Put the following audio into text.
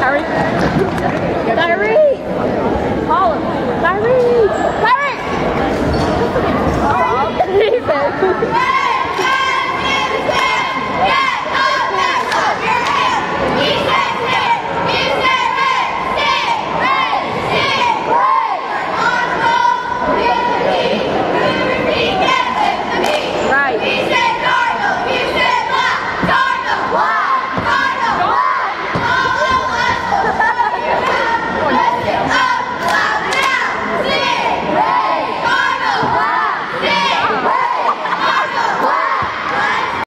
Harry?